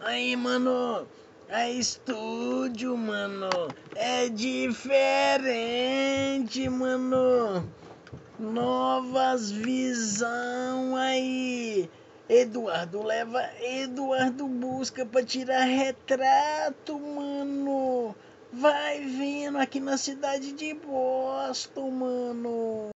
Aí, mano, a estúdio, mano, é diferente, mano. Novas visão aí. Eduardo leva Eduardo busca pra tirar retrato, mano. Vai vendo aqui na cidade de Boston, mano.